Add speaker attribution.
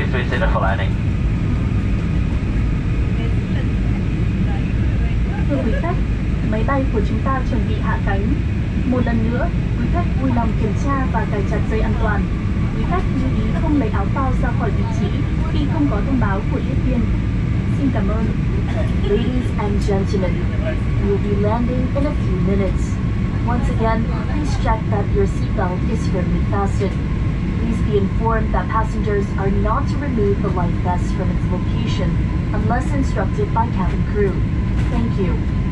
Speaker 1: Please reconsider for landing.
Speaker 2: Thưa quý khách, máy bay của chúng ta chuẩn bị hạ cánh. Một lần nữa, quý khách vui lòng kiểm tra và cài chặt dây an toàn. Quý khách lưu ý không lấy áo phao ra khỏi vị trí khi không có thông báo của tiếp viên. Xin cảm ơn.
Speaker 3: Ladies and gentlemen, we will be landing in a few minutes. Once again, please check that your seatbelt is firmly fastened. Please be informed that passengers are not to remove the life vest from its location unless instructed by cabin crew. Thank you.